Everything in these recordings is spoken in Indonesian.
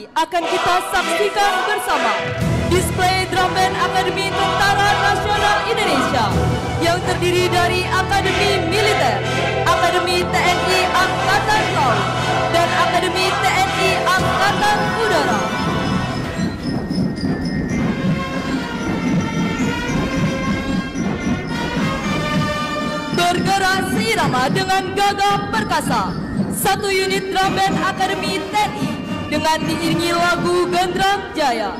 akan kita saksikan bersama display drum band Akademi Tentara Nasional Indonesia yang terdiri dari Akademi Militer, Akademi TNI Angkatan Laut, dan Akademi TNI Angkatan Udara. Bergerak seirama dengan gagah perkasa, satu unit drum band Akademi TNI dengan diiringi lagu Gendrang Jaya.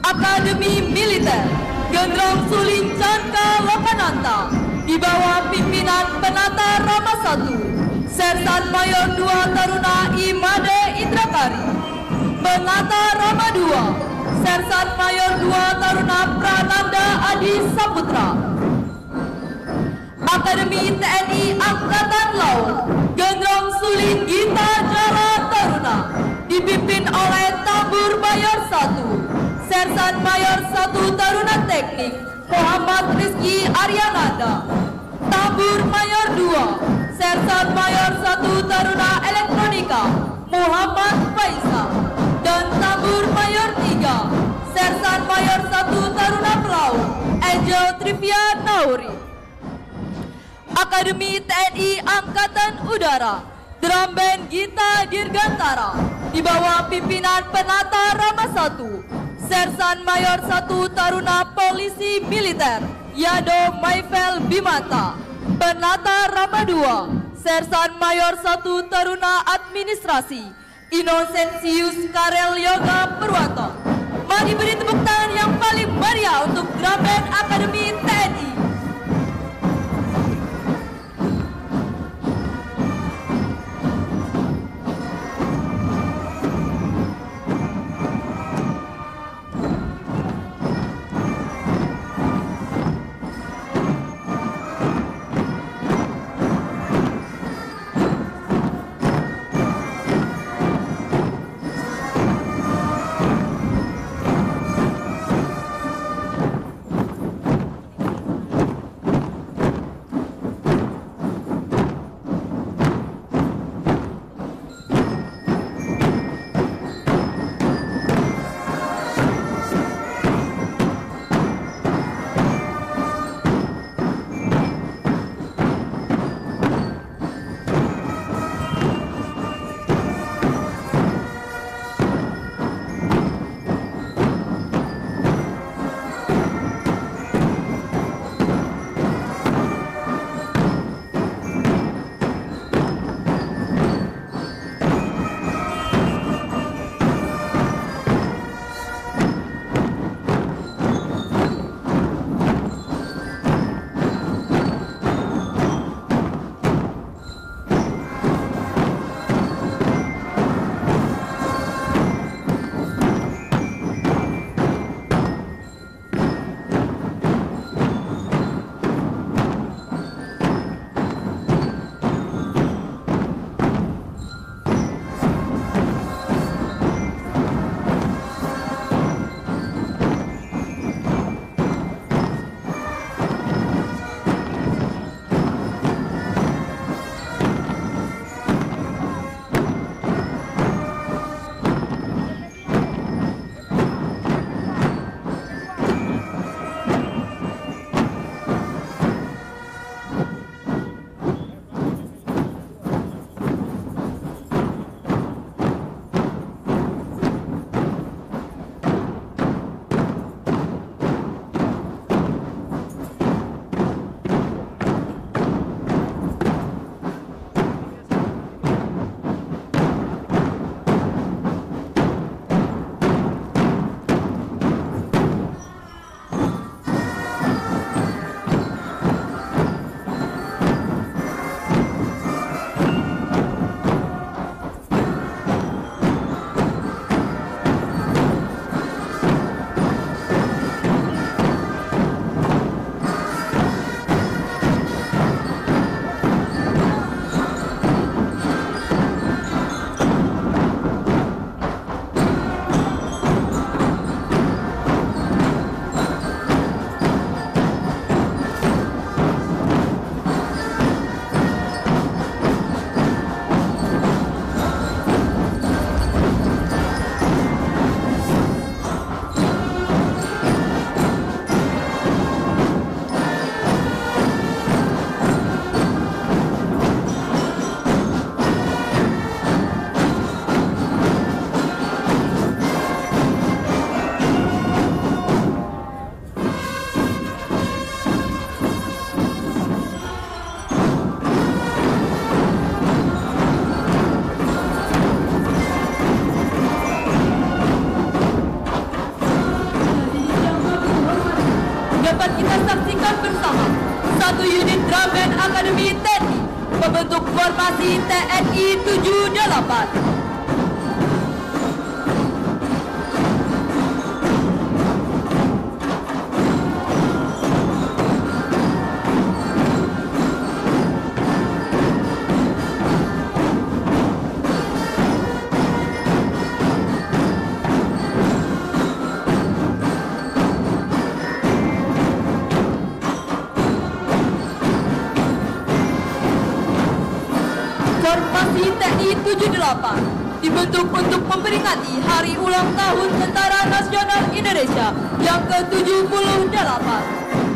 Akademi Militer Gendrang Suling Cangka Lokananta di bawah pimpinan Penata Rama 1 Sersan Mayor 2 Taruna Imade Indrakari Penata Rama 2 Sersan Mayor 2 Taruna Prananda Adi Saputra. Akademi TNI Angkatan Laut Gendrang Sersan Mayor 1 Taruna Teknik Muhammad Rizky Aryananda. Tabur Mayor 2 Sersan Mayor 1 Taruna Elektronika Muhammad Faisal. Dan Tabur Mayor 3 Sersan Mayor 1 Taruna Pelaut Angel Trivia Nauri. Akademi TNI Angkatan Udara Drum Band Gita Dirgantara di bawah pimpinan Penata Rama 1 Sersan Mayor 1 Taruna Polisi Militer Yado Maifel Bimata. Penata Rama 2 Sersan Mayor 1 Taruna Administrasi Inosensius Karel Yoga Purwanto. Mari beri tepuk tangan yang paling meriah untuk Band Akademi TNI 78 dibentuk untuk memperingati Hari Ulang Tahun Tentara Nasional Indonesia yang ke-78.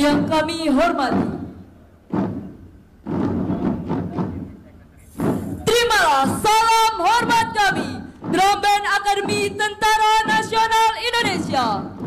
Yang kami hormati. Terimalah salam hormat kami, Drum Band Akademi Tentara Nasional Indonesia.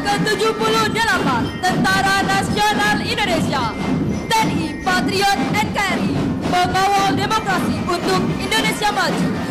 Ke-78 Tentara Nasional Indonesia. TNI Patriot NKRI Pengawal Demokrasi untuk Indonesia Maju